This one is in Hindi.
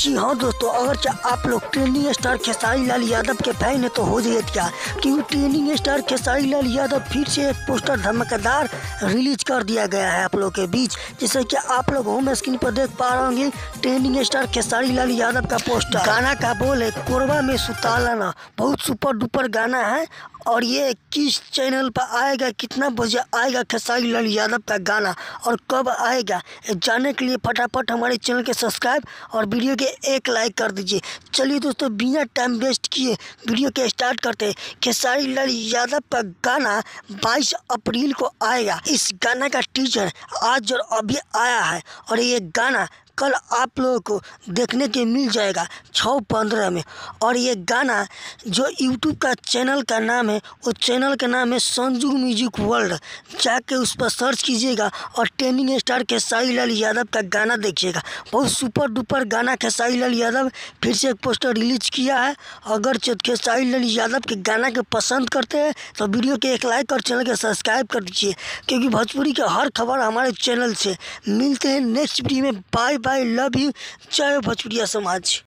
जी हाँ दोस्तों, अगर आप लोग ट्रेनिंग स्टार खेसारी लाल यादव के फ़ैन है तो हो जाइए क्या? क्योंकि ट्रेनिंग स्टार खेसारी लाल यादव फिर से एक पोस्टर धमाकेदार रिलीज़ कर दिया गया है आप लोग के बीच जैसे कि आप लोग होम स्क्रीन पर देख पा रहे होंगे ट्रेंडिंग स्टार खेसारी लाल यादव का पोस्टर गाना का बोल है, कोरबा में सुतालाना, बहुत सुपर डुपर गाना है, और ये किस चैनल पर आएगा, कितना बजे आएगा खेसारी लाल यादव का गाना, और कब आएगा जानने के लिए फटाफट हमारे चैनल के सब्सक्राइब और वीडियो के एक लाइक कर दीजिए। चलिए दोस्तों, बिना टाइम वेस्ट किए वीडियो के स्टार्ट करते हैं खेसारी लाल यादव का गाना 22 अप्रैल को आएगा। इस गाना का टीजर आज और अभी आया है और ये गाना कल आप लोगों को देखने के मिल जाएगा छः पंद्रह में। और ये गाना जो यूट्यूब का चैनल का नाम है, उस चैनल का नाम है संजू म्यूज़िक वर्ल्ड जाके उस पर सर्च कीजिएगा और ट्रेंडिंग स्टार खेसारी लाल यादव का गाना देखिएगा। बहुत सुपर डुपर गाना खेसारी लाल यादव फिर से एक पोस्टर रिलीज़ किया है। अगर खेसारी लाल यादव के गाना के पसंद करते हैं तो वीडियो के एक लाइक और चैनल के सब्सक्राइब कर दीजिए, क्योंकि भोजपुरी के हर खबर हमारे चैनल से। मिलते हैं नेक्स्ट वीडियो में। बाय बाय लव यू जय भोजपुरिया समाज